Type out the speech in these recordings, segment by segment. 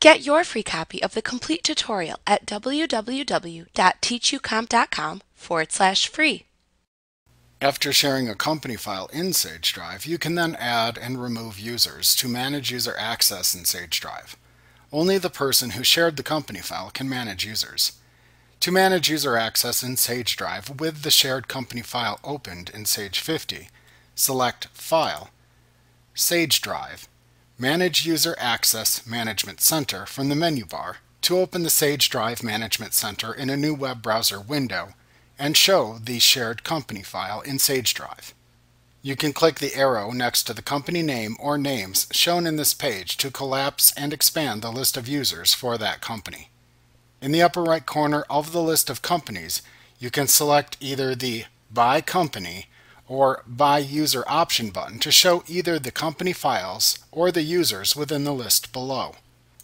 Get your free copy of the complete tutorial at www.teachucomp.com forward slash free. After sharing a company file in Sage Drive, you can then add and remove users to manage user access in Sage Drive. Only the person who shared the company file can manage users. To manage user access in Sage Drive with the shared company file opened in Sage 50, select File, Sage Drive, Manage User Access Management Center from the menu bar to open the Sage Drive Management Center in a new web browser window and show the shared company file in Sage Drive. You can click the arrow next to the company name or names shown in this page to collapse and expand the list of users for that company. In the upper right corner of the list of companies, you can select either the By Company or By User option button to show either the company files or the users within the list below.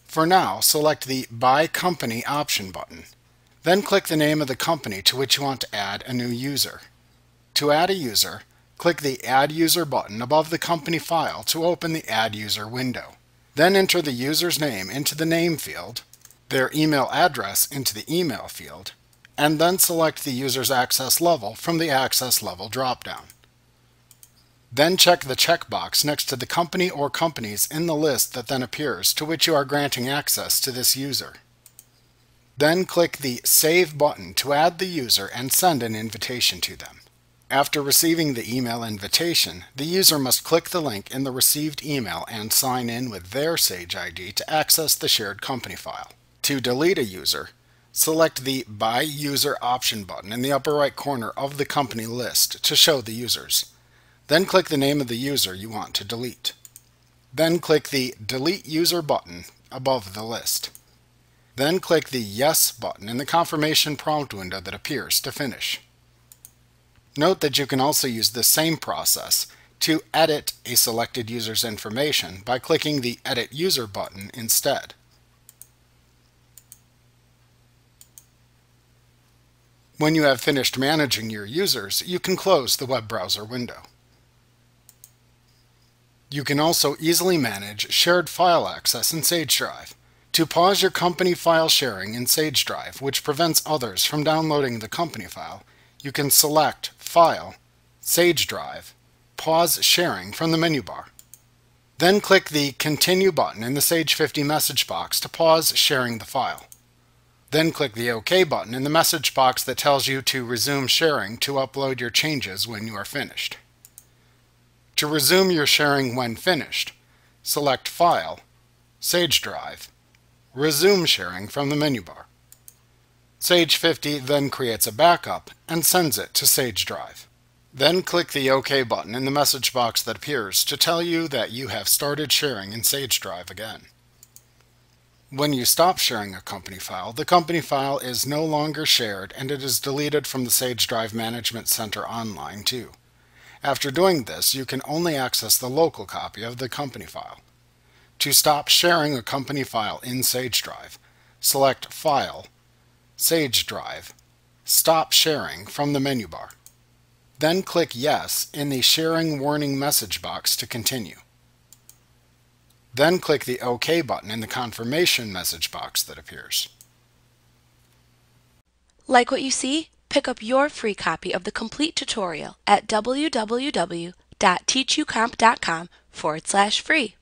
For now, select the By Company option button. Then click the name of the company to which you want to add a new user. To add a user, click the Add User button above the company file to open the Add User window. Then enter the user's name into the Name field, their email address into the Email field, and then select the user's access level from the Access Level dropdown. Then check the checkbox next to the company or companies in the list that then appears to which you are granting access to this user. Then click the Save button to add the user and send an invitation to them. After receiving the email invitation, the user must click the link in the received email and sign in with their Sage ID to access the shared company file. To delete a user, select the By User option button in the upper right corner of the company list to show the users. Then click the name of the user you want to delete. Then click the Delete User button above the list. Then click the Yes button in the confirmation prompt window that appears to finish. Note that you can also use the same process to edit a selected user's information by clicking the Edit User button instead. When you have finished managing your users, you can close the web browser window. You can also easily manage shared file access in Sage Drive. To pause your company file sharing in Sage Drive, which prevents others from downloading the company file, you can select File, Sage Drive, Pause Sharing from the menu bar. Then click the Continue button in the Sage 50 message box to pause sharing the file. Then click the OK button in the message box that tells you to resume sharing to upload your changes when you are finished. To resume your sharing when finished, select File, Sage Drive, Resume Sharing from the menu bar. Sage 50 then creates a backup and sends it to Sage Drive. Then click the OK button in the message box that appears to tell you that you have started sharing in Sage Drive again. When you stop sharing a company file, the company file is no longer shared and it is deleted from the Sage Drive Management Center online too. After doing this, you can only access the local copy of the company file. To stop sharing a company file in Sage Drive, select File, Sage Drive, Stop Sharing from the menu bar. Then click Yes in the Sharing Warning message box to continue. Then click the OK button in the confirmation message box that appears. Like what you see? Pick up your free copy of the complete tutorial at www.teachucomp.com forward slash free.